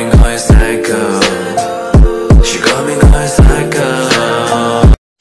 coming, always psycho